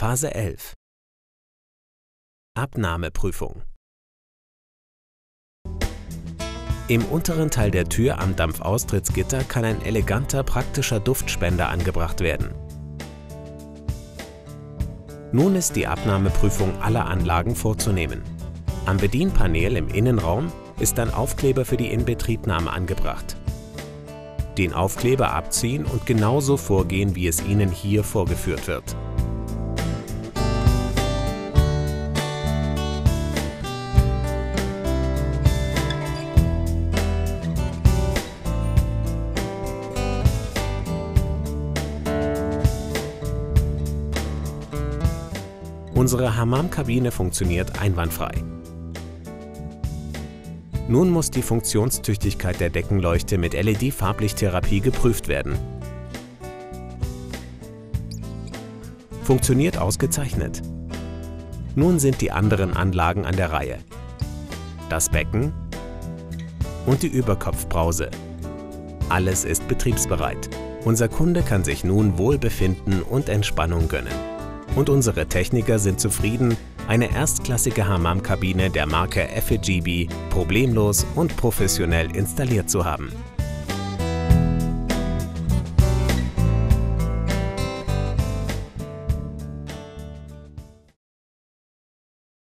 Phase 11 Abnahmeprüfung Im unteren Teil der Tür am Dampfaustrittsgitter kann ein eleganter praktischer Duftspender angebracht werden. Nun ist die Abnahmeprüfung aller Anlagen vorzunehmen. Am Bedienpanel im Innenraum ist ein Aufkleber für die Inbetriebnahme angebracht. Den Aufkleber abziehen und genauso vorgehen, wie es Ihnen hier vorgeführt wird. Unsere Hammam-Kabine funktioniert einwandfrei. Nun muss die Funktionstüchtigkeit der Deckenleuchte mit LED-Farblichttherapie geprüft werden. Funktioniert ausgezeichnet. Nun sind die anderen Anlagen an der Reihe. Das Becken und die Überkopfbrause. Alles ist betriebsbereit. Unser Kunde kann sich nun Wohlbefinden und Entspannung gönnen und unsere Techniker sind zufrieden, eine erstklassige Hammam-Kabine der Marke FEGB problemlos und professionell installiert zu haben.